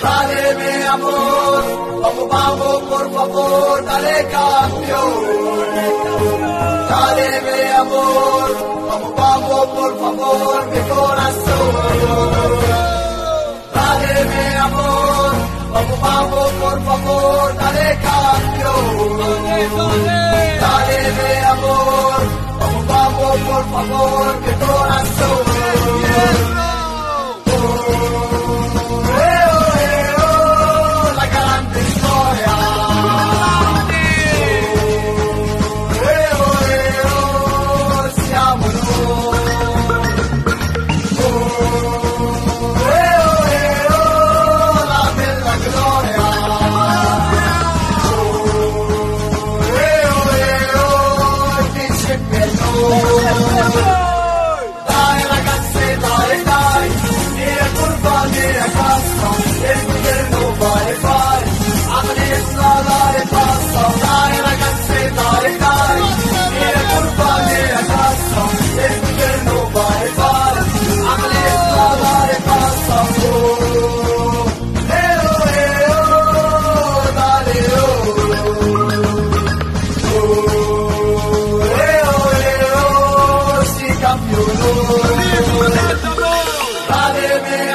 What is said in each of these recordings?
Padre, mi amor, ocupamos por favor, dale cambio. Padre, mi amor, ocupamos por favor mi corazón. Padre, mi amor, ocupamos por favor, dale cambio.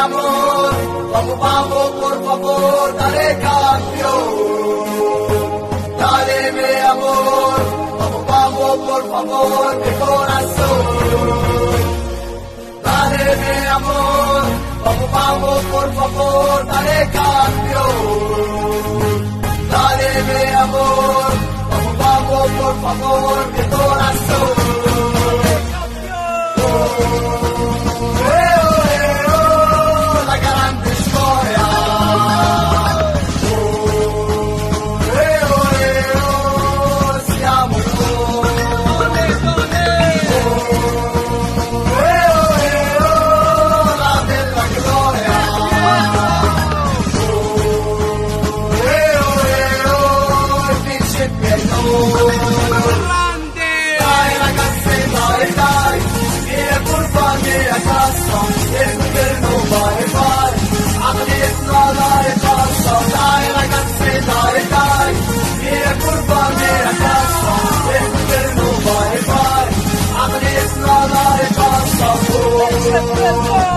amor, vamos, vamos, por favor, dale cambio. Dale mi amor, vamos, vamos, por favor, mi corazón. Dale mi amor, vamos, vamos, por favor, dale cambio. Dale mi amor, vamos, vamos, por favor, mi corazón. Oh. Let's go.